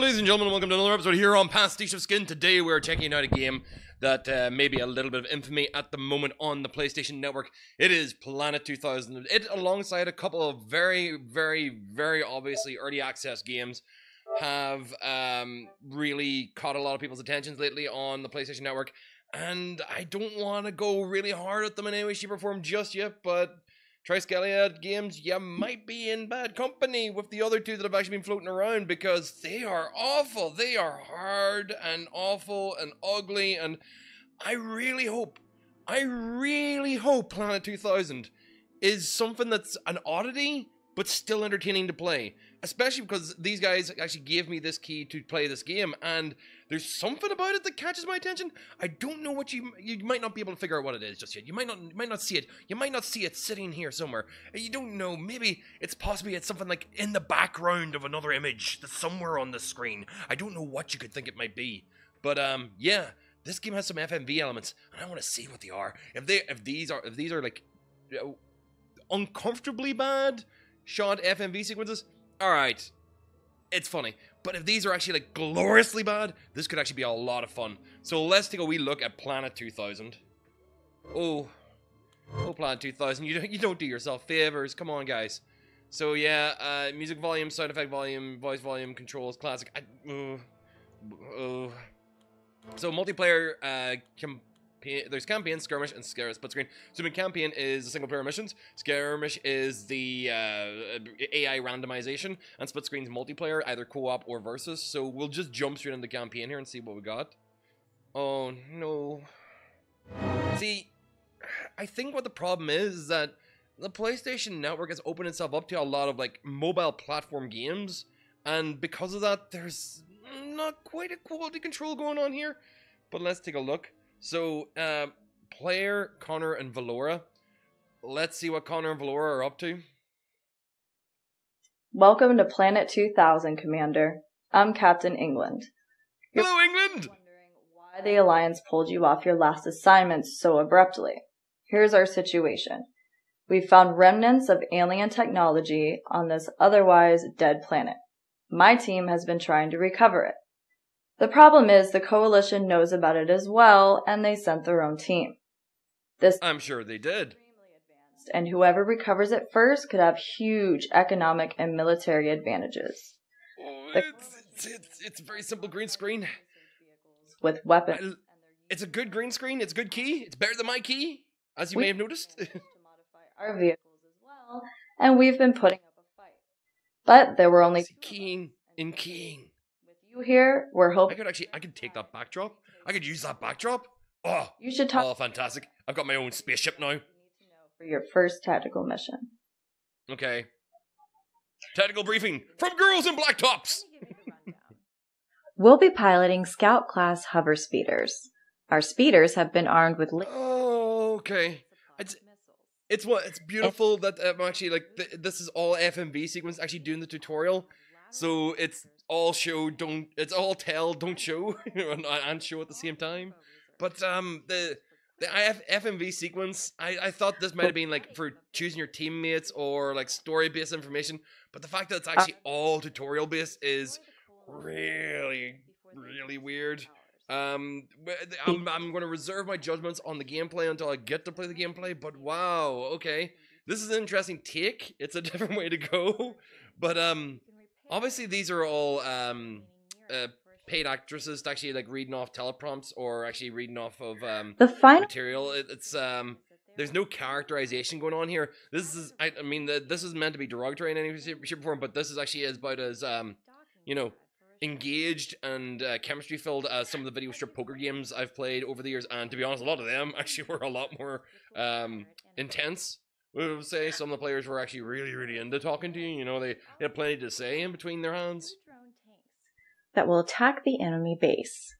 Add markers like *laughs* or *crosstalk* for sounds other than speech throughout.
ladies and gentlemen, welcome to another episode here on Pastiche of Skin. Today we're checking out a game that uh, may be a little bit of infamy at the moment on the PlayStation Network. It is Planet 2000. It, alongside a couple of very, very, very obviously early access games, have um, really caught a lot of people's attentions lately on the PlayStation Network. And I don't want to go really hard at them in any way, shape, or form just yet, but Triskelion games, you might be in bad company with the other two that have actually been floating around because they are awful. They are hard and awful and ugly. And I really hope, I really hope Planet 2000 is something that's an oddity but still entertaining to play. Especially because these guys actually gave me this key to play this game, and there's something about it that catches my attention. I don't know what you you might not be able to figure out what it is just yet. You might not you might not see it. You might not see it sitting here somewhere. You don't know. Maybe it's possibly it's something like in the background of another image that's somewhere on the screen. I don't know what you could think it might be, but um yeah, this game has some FMV elements, and I want to see what they are. If they if these are if these are like you know, uncomfortably bad shot FMV sequences, all right, it's funny. But if these are actually like gloriously bad, this could actually be a lot of fun. So let's take a wee look at Planet 2000. Oh, oh, Planet 2000, you don't you don't do yourself favors. Come on, guys. So yeah, uh, music volume, sound effect volume, voice volume, controls, classic. I, uh, uh. So multiplayer uh, there's campaign, skirmish, and scare split screen. So campaign is the single player missions, skirmish is the uh, AI randomization, and split screen's multiplayer, either co-op or versus. So we'll just jump straight into campaign here and see what we got. Oh no. See, I think what the problem is, is that the PlayStation Network has opened itself up to a lot of like mobile platform games, and because of that, there's not quite a quality control going on here. But let's take a look. So, uh, player Connor and Valora. Let's see what Connor and Valora are up to. Welcome to Planet 2000, Commander. I'm Captain England. You're Hello, England! Wondering why the Alliance pulled you off your last assignment so abruptly. Here's our situation. We've found remnants of alien technology on this otherwise dead planet. My team has been trying to recover it. The problem is the coalition knows about it as well, and they sent their own team. This I'm sure they did. And whoever recovers it first could have huge economic and military advantages. Oh, it's, it's, it's, a very simple green screen. With weapons. I, it's a good green screen. It's a good key. It's better than my key, as you we may have noticed. *laughs* to modify our vehicles as well, and we've been putting up a fight. But there were only keying in keying here. We're hoping. I could actually, I could take that backdrop. I could use that backdrop. Oh, you should talk. Oh, fantastic! I've got my own spaceship now. For your first tactical mission. Okay. Tactical briefing from girls in black tops. we'll be piloting Scout class hover speeders. Our speeders have been armed with. Li- oh, okay. It's it's what it's beautiful that I'm actually like th- this is all FMV sequence actually doing the tutorial. So it's all show, don't. It's all tell, don't show, *laughs* and show at the same time. But um, the the IF, FMV sequence, I, I thought this might have been like for choosing your teammates or like story based information. But the fact that it's actually all tutorial based is really, really weird. Um, I'm, I'm going to reserve my judgments on the gameplay until I get to play the gameplay. But wow, okay, this is an interesting take. It's a *laughs* different way to go. But um, obviously these are all um, uh, paid actresses to actually like reading off teleprompts or actually reading off of um, the final material. It, it's um, there's no characterization going on here. This is, I, I mean, the, this is meant to be derogatory in any shape form, but this is actually as about as um, you know, engaged and uh, chemistry filled as some of the video strip poker games I've played over the years. And to be honest, a lot of them *laughs* actually were a lot more um, intense we would say some of the players were actually really, really into talking to you. You know, they, they had plenty to say in between their hands. That will attack the enemy base.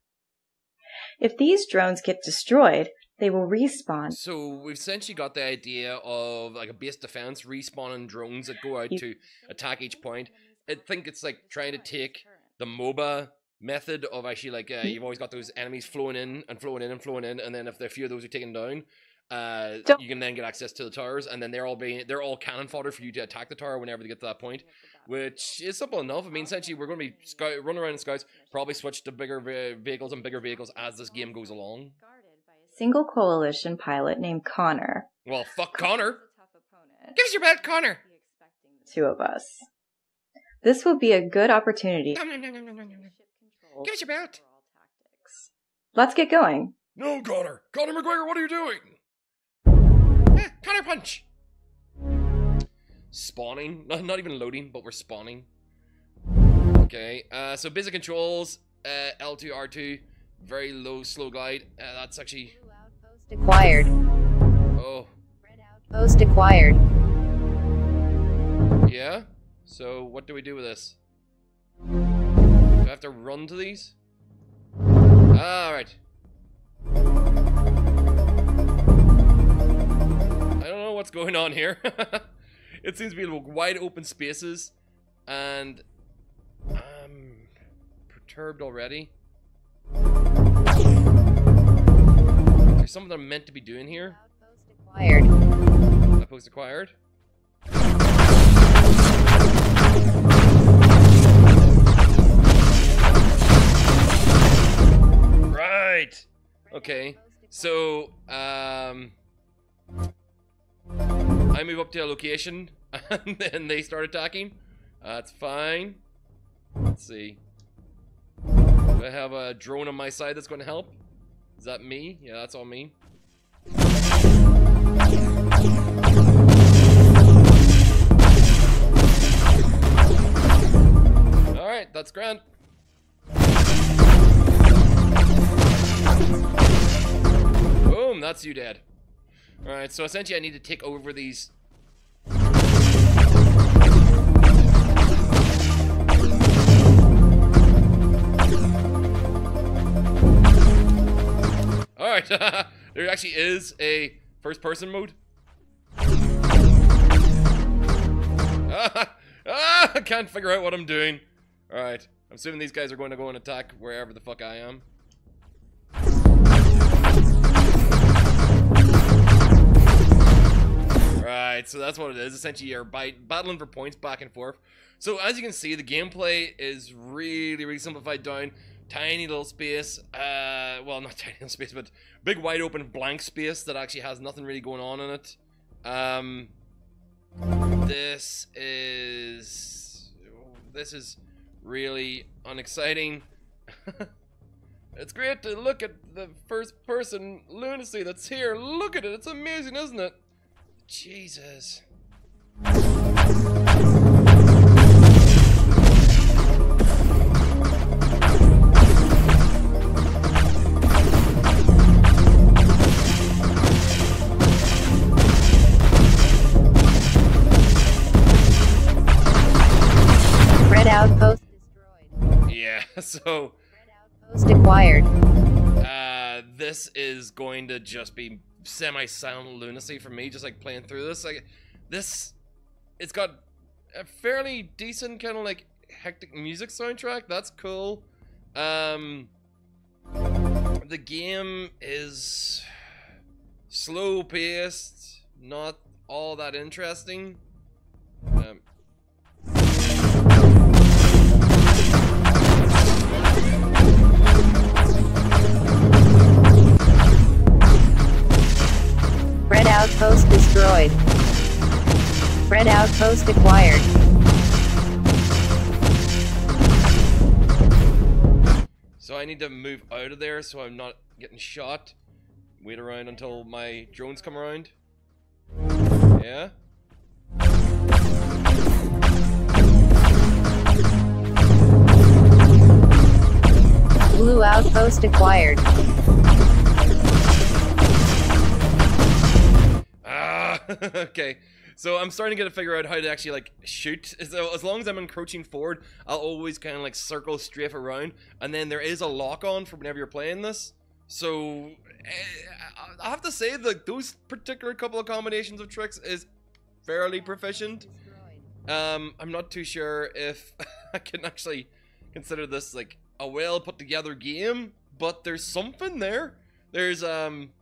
If these drones get destroyed, they will respawn. So we've essentially got the idea of like a base defense respawning drones that go out you, to attack each point. I think it's like trying to take the MOBA method of actually like uh, you've always got those enemies flowing in and flowing in and flowing in, and then if a few of those are taken down, uh, you can then get access to the towers, and then they're all being they're all cannon fodder for you to attack the tower whenever they get to that point, which is simple enough. I mean, essentially, we're going to be scout, run around in scouts, probably switch to bigger vehicles and bigger vehicles as this game goes along. Single coalition pilot named Connor. Well, fuck Connor. Give us your belt, Connor. Two of us. This will be a good opportunity. Nom, nom, nom. Give us your belt. Let's get going. No, Connor. Conor McGregor, what are you doing? Connor punch. Spawning. Not, not even loading, but we're spawning. Okay. Uh, so basic controls. Uh, L2, R2. Very low, slow glide. Uh, that's actually. Acquired. Oh, Red outpost acquired. yeah. So what do we do with this? Do I have to run to these? All what's going on here. *laughs* it seems to be wide open spaces, and I'm perturbed already. There's something I'm meant to be doing here. Outpost acquired. Outpost acquired. Right. Okay. So, um, I move up to a location, *laughs* and then they start attacking. That's uh, fine. Let's see. Do I have a drone on my side that's going to help? Is that me? Yeah, that's all me. Alright, that's grand. Boom, that's you dead. Alright, so essentially I need to take over these. Alright, *laughs* there actually is a first person mode. *laughs* Ah, ah, I can't figure out what I'm doing. Alright, I'm assuming these guys are going to go and attack wherever the fuck I am. Right, so that's what it is. Essentially, you're battling for points back and forth. So as you can see, the gameplay is really, really simplified down. Tiny little space. Uh, well, *laughs* not tiny little space, but big, wide open, blank space that actually has nothing really going on in it. Um, this is this is really unexciting. *laughs* it's great to look at the first person lunacy that's here. Look at it. It's amazing, isn't it? Jesus. Red outpost destroyed. Yeah, *laughs* so Red outpost acquired. uh this is going to just be semi-silent lunacy for me just like playing through this. Like this it's got a fairly decent kind of like hectic music soundtrack. That's cool. Um the game is slow paced not all that interesting. Um, Red outpost acquired. So I need to move out of there so I'm not getting shot. Wait around until my drones come around. Yeah? Blue outpost acquired. Ah, *laughs* okay. So I'm starting to get to figure out how to actually like shoot. So as long as I'm encroaching forward, I'll always kind of like circle strafe around, and then there is a lock on for whenever you're playing this. So eh, I have to say that those particular couple of combinations of tricks is fairly proficient. Um, I'm not too sure if *laughs* I can actually consider this like a well put together game, but there's something there. There's um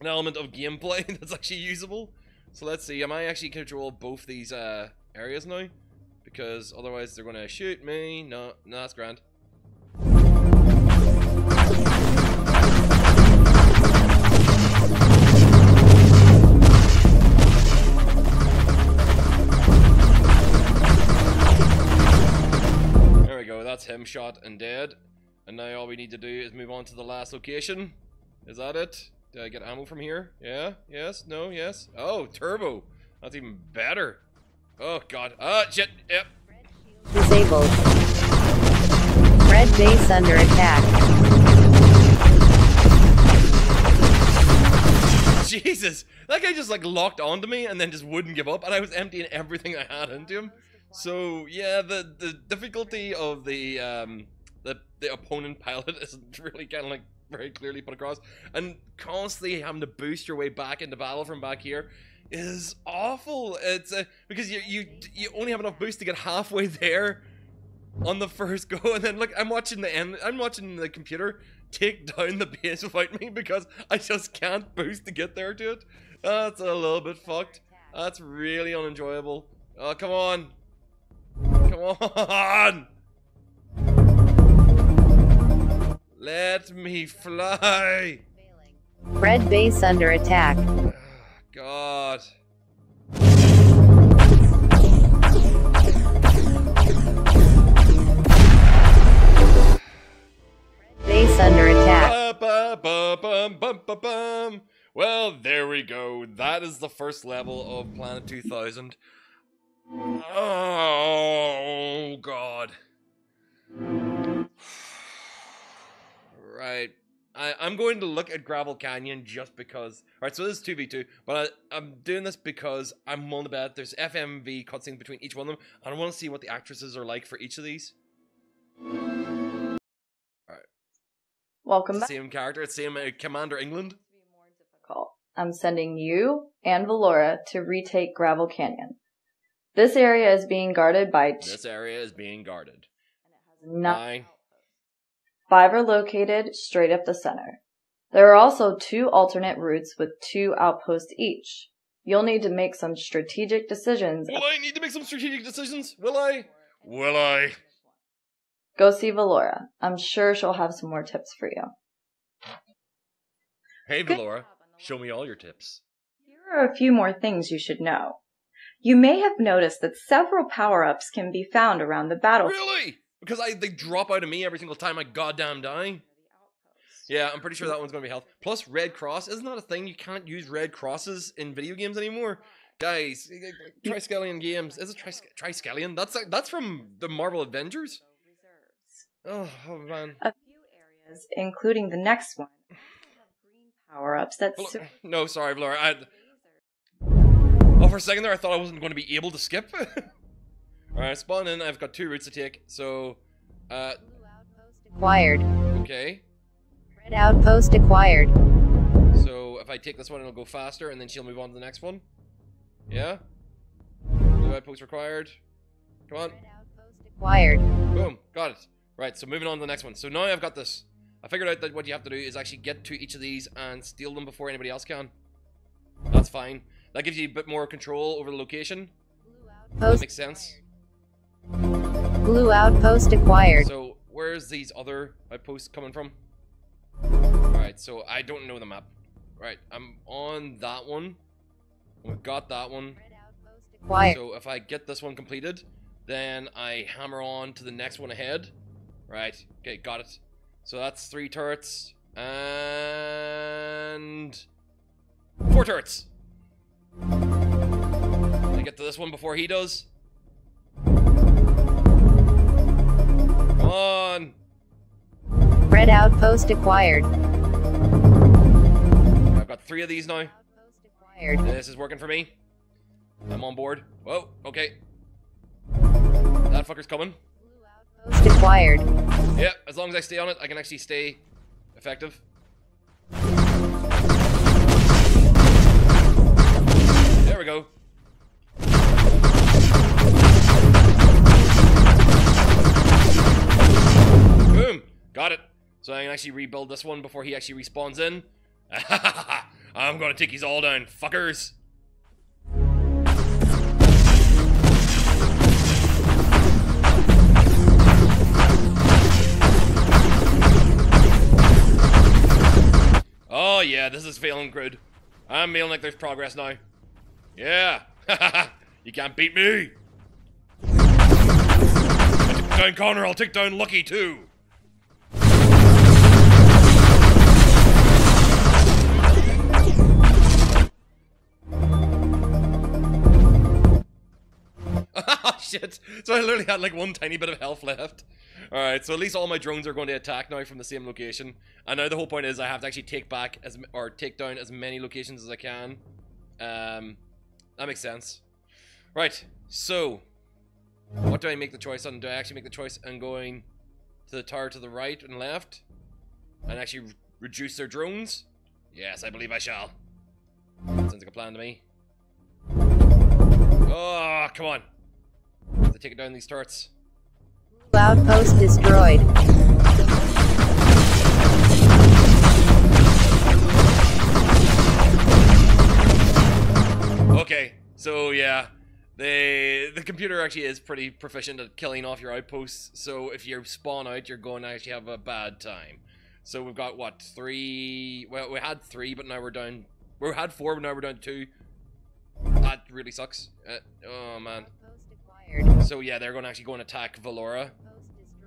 an element of gameplay *laughs* that's actually usable. So let's see, am I actually control both these uh, areas now? Because otherwise they're gonna shoot me. No, no, that's grand. There we go, that's him shot and dead. And now all we need to do is move on to the last location. Is that it? Did I get ammo from here? Yeah? Yes? No? Yes? Oh, turbo. That's even better. Oh, God. Ah, shit. Yep. Disabled. Red base under attack. *laughs* Jesus. That guy just, like, locked onto me and then just wouldn't give up. And I was emptying everything I had into him. So, yeah, the, the difficulty of the, um, the, the opponent *laughs* pilot isn't really kind of, like, very clearly put across. And constantly having to boost your way back into battle from back here is awful. It's uh, because you you you only have enough boost to get halfway there on the first *laughs* go, and then like I'm watching the end. I'm watching the computer take down the base without me because I just can't boost to get there to it. That's a little bit fucked. That's really unenjoyable. Oh come on, come on. Let me fly. Red base under attack. God. Base under attack. Ba, ba. Well, there we go. That is the first level of Planet 2000. Oh, God. Right. I, I'm going to look at Gravel Canyon just because. Alright, so this is 2v2, but I, I'm doing this because I'm willing to bet there's FMV cutscenes between each one of them, and I want to see what the actresses are like for each of these. Welcome back. Same character, it's same uh, Commander England. difficult. I'm sending you and Valora to retake Gravel Canyon. This area is being guarded by. This area is being guarded. and it Nine. Nine. Five are located straight up the center. There are also two alternate routes with two outposts each. You'll need to make some strategic decisions. Will I need to make some strategic decisions? Will I? Will I? Go see Valora. I'm sure she'll have some more tips for you. Hey, Good Valora, job on the show me all your tips. Here are a few more things you should know. You may have noticed that several power-ups can be found around the battlefield. Really? Because I they drop out of me every single time I goddamn die. Yeah, I'm pretty sure that one's gonna be health. Plus, red cross isn't that a thing? You can't use red crosses in video games anymore, guys. Triskelion games is it Tris- Triskelion? That's like, that's from the Marvel Avengers. Oh, oh man. A few areas, including the next one, have green power-ups That's Val- su- no, sorry, Valora. I, oh, for a second there, I thought I wasn't going to be able to skip. *laughs* All right, spawn in. I've got two routes to take. So, uh, Blue outpost acquired. okay. Red outpost acquired. So if I take this one, it'll go faster, and then she'll move on to the next one. Yeah. Blue outpost required. Come on. Red outpost acquired. Boom. Got it. Right. So moving on to the next one. So now I've got this. I figured out that what you have to do is actually get to each of these and steal them before anybody else can. That's fine. That gives you a bit more control over the location. Blue That makes sense. Blue outpost acquired. So where's these other uh, outposts coming from? Alright, so I don't know the map. Right, I'm on that one. Oh, We've got that one. Acquired. So if I get this one completed, then I hammer on to the next one ahead. Right, okay, got it. So that's three turrets. And... Four turrets! Can I get to this one before he does? Come on! Red outpost acquired. I've got three of these now. This is working for me. I'm on board. Whoa, okay. That fucker's coming. Blue outpost acquired. Yep, as long as I stay on it, I can actually stay effective. Actually rebuild this one before he actually respawns in. *laughs* I'm gonna take these all down, fuckers. Oh yeah, this is feeling good. I'm feeling like there's progress now. Yeah, *laughs* you can't beat me. I took down Connor, I'll take down Lucky too. *laughs* Oh shit! So I literally had like one tiny bit of health left. Alright, so at least all my drones are going to attack now from the same location. And now the whole point is I have to actually take back as or take down as many locations as I can. Um, that makes sense. Right, so what do I make the choice on? Do I actually make the choice on going to the tower to the right and left, and actually re- reduce their drones? Yes, I believe I shall. Sounds like a plan to me. Oh, come on! Have to take it down these turrets. Outpost destroyed. Okay, so yeah, the the computer actually is pretty proficient at killing off your outposts. So if you spawn out, you're going to actually have a bad time. So we've got what three? Well, we had three, but now we're down. We had four, but now we're down two. That really sucks. Uh, oh man. Acquired. So yeah, they're going to actually go and attack Valora.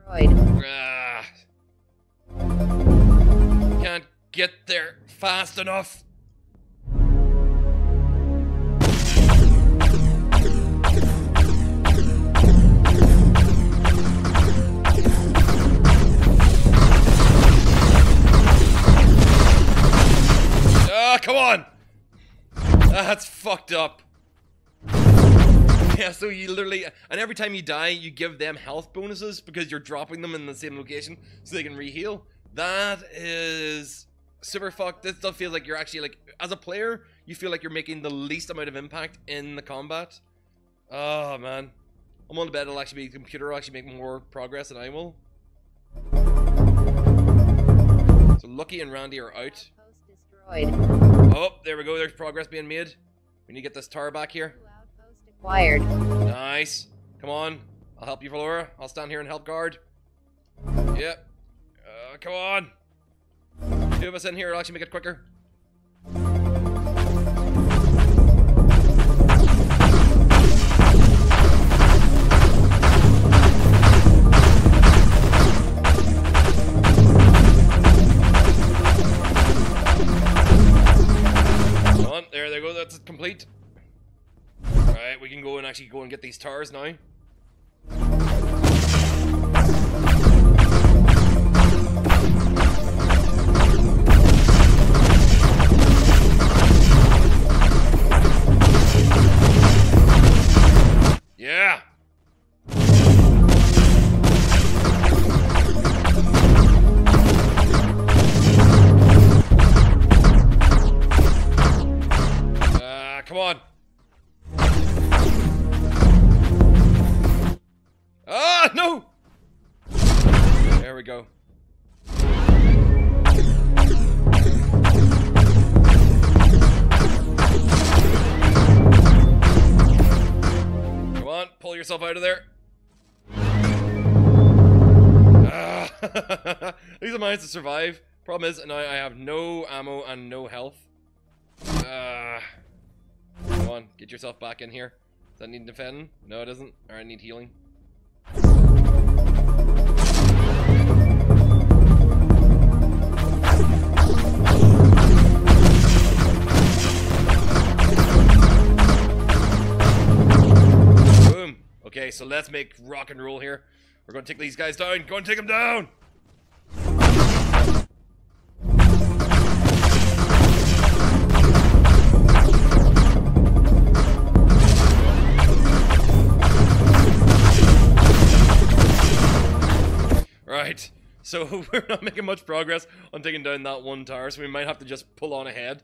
Destroyed. Ah. Can't get there fast enough. Ah, come on! That's fucked up. *laughs* Yeah, so you literally, and every time you die, you give them health bonuses because you're dropping them in the same location so they can reheal. That is super fucked. This stuff feels like you're actually like, as a player, you feel like you're making the least amount of impact in the combat. Oh man, I'm on the bet it'll actually be the computer will actually make more progress than I will. So Lucky and Randy are out. Oh, there we go. There's progress being made. We need to get this tower back here. Acquired. Nice. Come on. I'll help you, Valora. I'll stand here and help guard. Yep. Uh, come on. Two of us in here will actually make it quicker. There. That's complete. Alright, we can go and actually go and get these towers now. There we go. Come on, pull yourself out of there. Ah, At least I managed to survive. Problem is, now I have no ammo and no health. Ah. Come on, get yourself back in here. Does that need defending? No, it doesn't. I need healing. Okay, so let's make rock and roll here. We're gonna take these guys down. Go and take them down. Right. So *laughs* we're not making much progress on taking down that one tower, so we might have to just pull on ahead.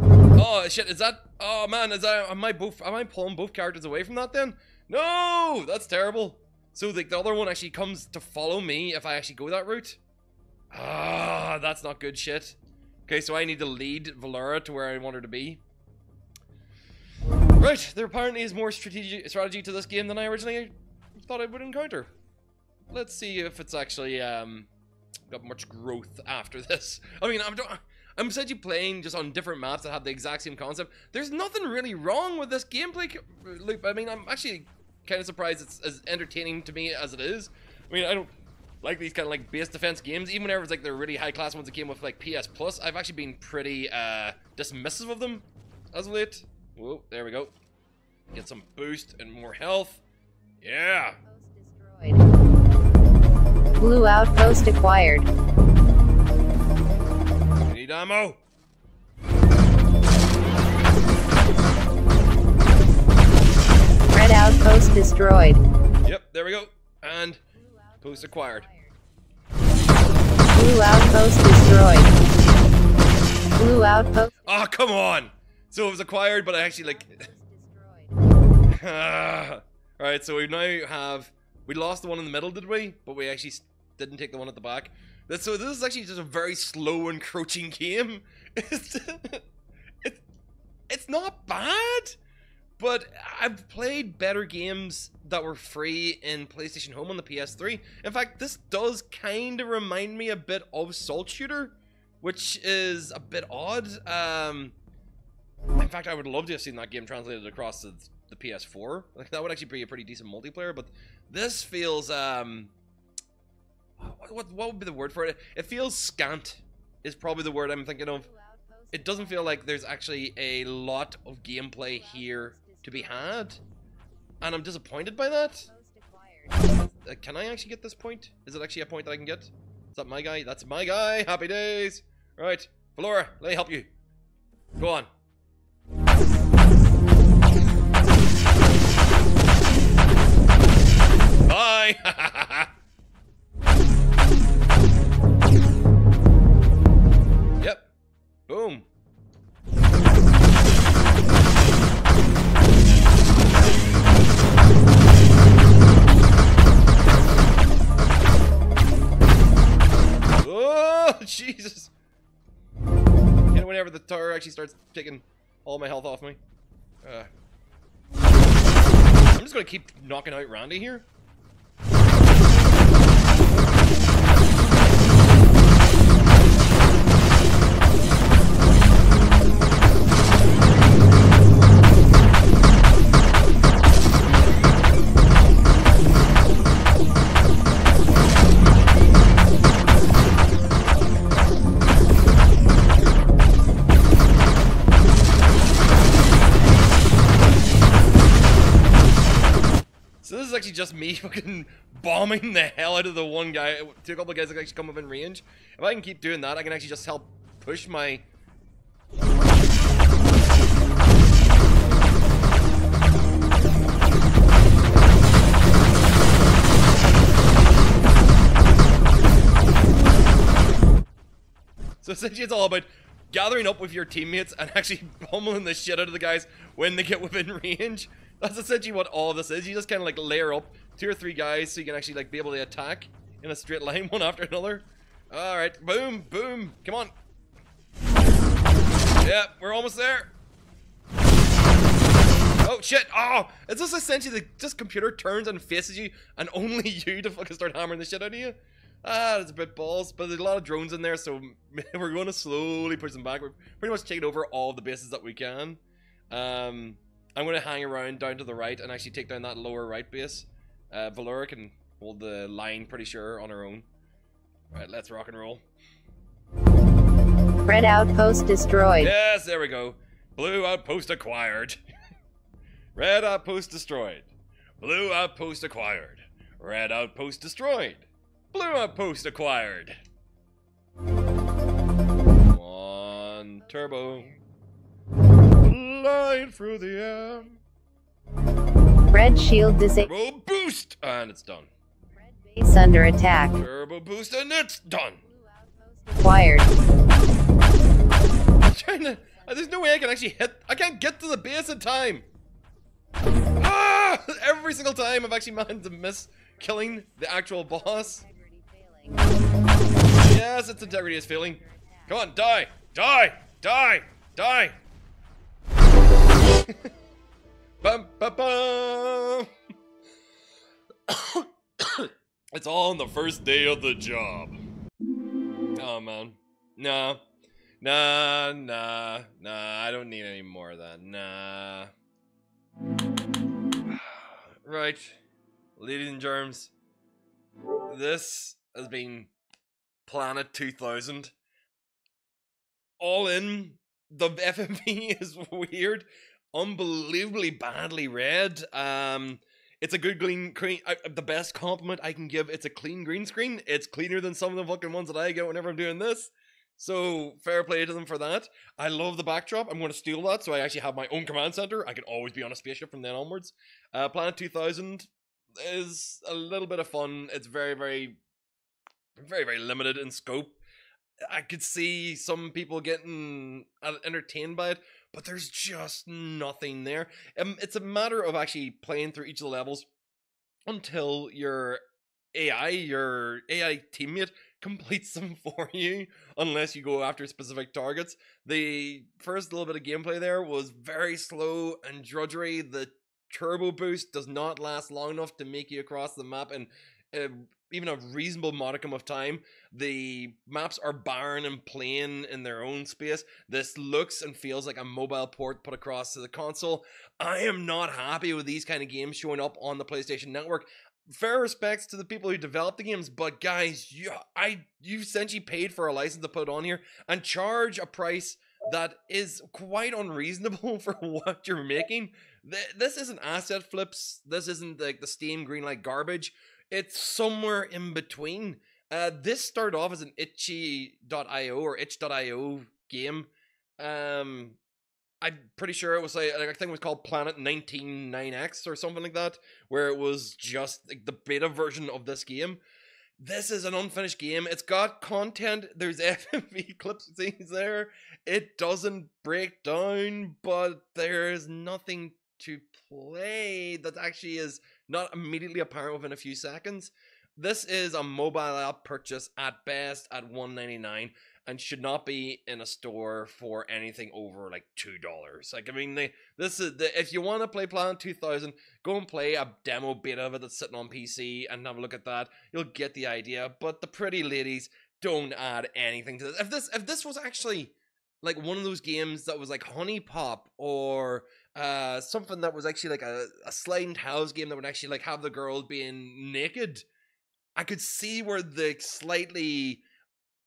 Oh shit! Is that? Oh man, is that? Am I both? Am I pulling both characters away from that then? No, that's terrible. So the, the other one actually comes to follow me if I actually go that route. Ah, that's not good shit. Okay, so I need to lead Valora to where I want her to be. Right, there apparently is more strategic strategy to this game than I originally thought I would encounter. Let's see if it's actually um, got much growth after this. *laughs* I mean, I'm I'm essentially playing just on different maps that have the exact same concept. There's nothing really wrong with this gameplay loop. I mean, I'm actually kind of surprised it's as entertaining to me as it is. I mean, I don't like these kind of like base defense games, even whenever it's like they're really high class ones that came with like PS Plus. I've actually been pretty uh, dismissive of them as of late. Whoa, there we go. Get some boost and more health. Yeah. Blue outpost acquired. We need ammo. Red outpost destroyed. Yep, there we go. And post acquired. Blue outpost destroyed. Blue outpost Oh, come on. So it was acquired, but I actually like. *laughs* destroyed. Alright, so we now have. We lost the one in the middle, did we? But we actually didn't take the one at the back. So this is actually just a very slow encroaching *laughs* game. *laughs* It's, it's, it's not bad, but I've played better games that were free in PlayStation Home on the PS3. In fact, this does kind of remind me a bit of Salt Shooter, which is a bit odd. Um, in fact, I would love to have seen that game translated across the, the PS4. Like that would actually be a pretty decent multiplayer. But this feels um, what, what what would be the word for it? It feels scant. Is probably the word I'm thinking of. It doesn't feel like there's actually a lot of gameplay here to be had, and I'm disappointed by that. Uh, can I actually get this point? Is it actually a point that I can get? Is that my guy? That's my guy. Happy days. Right, Valora, let me help you. Go on. Bye. *laughs* yep. Boom. Oh, *laughs* Jesus. Know, whenever the tower actually starts taking all my health off me. Uh, I'm just gonna keep knocking out Randy here. Just me *laughs* fucking bombing the hell out of the one guy, Two couple guys that actually come within range. If I can keep doing that, I can actually just help push my... So essentially it's all about gathering up with your teammates and *laughs* actually pummeling the shit out of the guys when they get within *laughs* range. That's essentially what all this is. You just kind of like layer up two or three guys so you can actually like be able to attack in a straight line *laughs* one after another. All right, boom, boom, come on. Yeah, we're almost there. Oh shit! Oh, it's just essentially the just computer turns and faces you, and only *laughs* you to fucking start hammering the shit out of you. Ah, it's a bit balls, but there's a lot of drones in there, so *laughs* we're going to slowly push them back. We're pretty much taking over all the bases that we can. Um, I'm going to hang around down to the right and actually take down that lower right base. Uh, Valora can hold the line pretty sure on her own. Right, let's rock and roll. Red outpost destroyed. Yes, there we go. Blue outpost acquired. *laughs* Red outpost destroyed. Blue outpost acquired. Red outpost destroyed. Blue outpost acquired. One turbo. Flying through the air. Red shield disabled. Turbo boost, and it's done. Red base under attack. Turbo boost, and it's done. Acquired. I'm trying to. uh, There's no way I can actually hit. I can't get to the base in time. Ah! *laughs* Every single time I've actually managed to miss killing the actual boss. Yes, its integrity is failing. Come on, die. Die! Die! Die! *laughs* bum, bum, bum. *coughs* it's all on the first day of the job. Oh man. Nah. Nah, nah, nah. I don't need any more of that. Nah. *sighs* right. Ladies and germs, this has been Planet 2000. All in, the *laughs* FMV is weird, unbelievably badly read. Um, it's a good green the best compliment I can give. It's a clean green screen. It's cleaner than some of the fucking ones that I get whenever I'm doing this. So fair play to them for that. I love the backdrop. I'm going to steal that, so I actually have my own command center. I can always be on a spaceship from then onwards. Uh, Planet 2000 is a little bit of fun. It's very, very, very, very limited in scope. I could see some people getting uh, entertained by it, but there's just nothing there. Um, it's a matter of actually playing through each of the levels until your AI, your AI teammate, *laughs* completes them *laughs* for you, unless you go after specific targets. The first little bit of gameplay there was very slow and drudgery. The turbo boost does not last long enough to make you across the map and uh, even a reasonable modicum of time. The maps are barren and plain in their own space. This looks and feels like a mobile port put across to the console. I am not happy with these kind of games showing up on the PlayStation Network. Fair respects to the people who developed the games, but guys, you, I you essentially paid for a license to put on here and charge a price that is quite unreasonable *laughs* for what you're making. This isn't asset flips. This isn't like the Steam greenlight garbage. It's somewhere in between. Uh, this started off as an itchy.io or itch.io game. Um, I'm pretty sure it was like I think it was called Planet 199X or something like that, where it was just like the beta version of this game. This is an unfinished game. It's got content. There's *laughs* FMV clips things there. It doesn't break down, but there's nothing to play that actually is not immediately apparent within a few seconds. This is a mobile app purchase at best at 199 and should not be in a store for anything over like two dollars. Like I mean, they this is the, if you want to play Planet Two Thousand, go and play a demo beta of it that's sitting on PC and have a look at that. You'll get the idea. But the pretty ladies don't add anything to this. If this if this was actually like one of those games that was like Honey Pop or uh something that was actually like a, a sliding tiles game that would actually like have the girl being naked. I could see where the slightly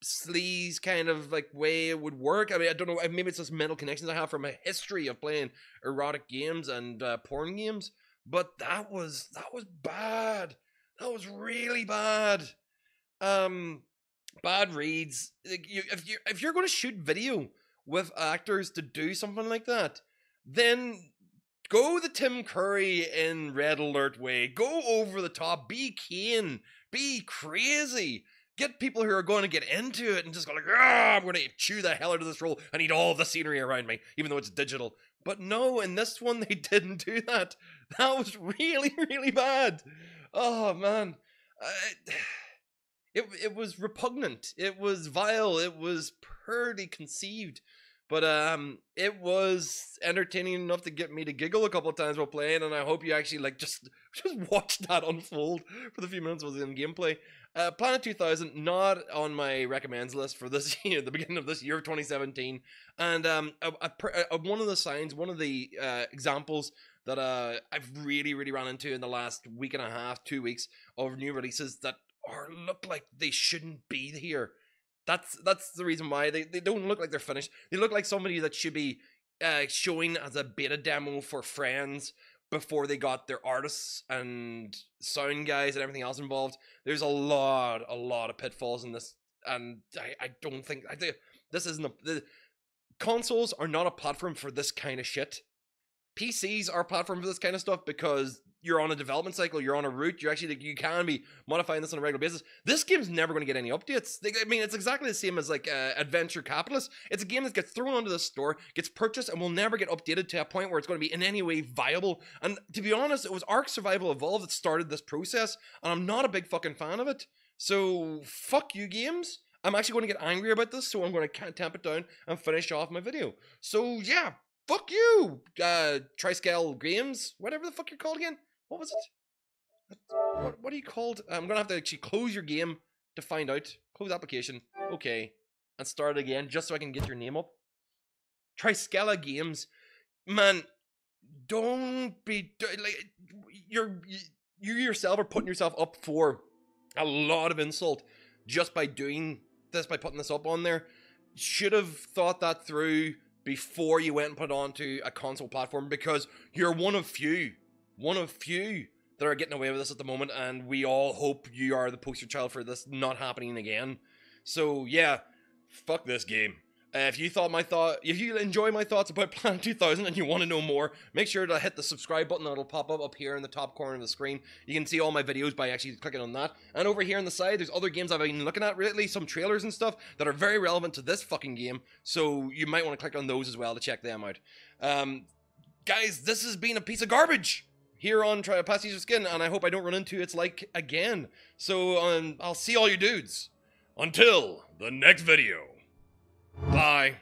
sleaze kind of like way it would work. I mean i don't know maybe it's just mental connections i have from a history of playing erotic games and uh, porn games but that was that was bad. That was really bad. Um bad reads. Like you, if you if you're going to shoot video with actors to do something like that then go the Tim Curry in Red Alert way. Go over the top. Be keen. Be crazy. Get people who are going to get into it and just go like, ah, I'm going to chew the hell out of this role. I need all the scenery around me, even though it's digital. But no, in this one *laughs* they didn't do that. That was really, really bad. Oh man, *sighs* it it was repugnant. It was vile. It was poorly conceived. But um, it was entertaining enough to get me to giggle a couple times while playing, and I hope you actually like just *laughs* just watch that unfold for the few minutes was in gameplay. Uh, Planet 2000 not on my recommends list for this *laughs* year, the beginning of this year of 2017, and um, a, a, a, one of the signs, one of the uh, examples that uh I've really really run into in the last week and a half, two weeks of new releases that are look like they shouldn't be here that's that's the reason why they, they don't look like they're finished. They look like somebody that should be uh, showing as a beta demo for friends before they got their artists and sound guys and everything else involved. There's a lot, a lot of pitfalls in this, and I, I don't think I think this isn't a the consoles are not a platform for this kind of shit. PCs are a platform for this kind of stuff because you're on a development cycle, you're on a route, you actually you can be modifying this on a regular basis. This game's never going to get any updates. I mean, it's exactly the same as like uh, Adventure Capitalist. It's a game that gets thrown onto the store, gets purchased, and will never get updated to a point where it's going to be in any way viable. And to be honest, it was Ark Survival Evolved that started this process, and I'm not a big fucking fan of it. So fuck you, games. I'm actually going to get angry about this, so I'm going to tamp it down and finish off my video. So yeah, fuck you, uh, Triscale Games, whatever the fuck you're called again. What was it? What, what are you called? I'm gonna have to actually close your game to find out. Close application. Okay, and start again just so I can get your name up. Triskelia Games, man, don't be like you're you yourself are putting yourself up for a lot of insult just by doing this by putting this up on there. Should have thought that through before you went and put onto a console platform because you're one of few, one of few that are getting away with this at the moment, and we all hope you are the poster child for this not happening again. So yeah, fuck this game. Uh, if you thought my thought, if you enjoy my thoughts about *laughs* Planet 2000 and you want to know more, make sure to hit the subscribe button that'll pop up up here in the top corner of the screen. You can see all my videos by actually clicking on that. And over here on the side, there's other games I've been looking at lately, some trailers and stuff that are very relevant to this fucking game. So you might want to click on those as well to check them out. Um, guys, this has been a piece of garbage here on Try Pastiche of Skin, and I hope I don't run into its like again. So um, I'll see all you dudes until the next video. Bye.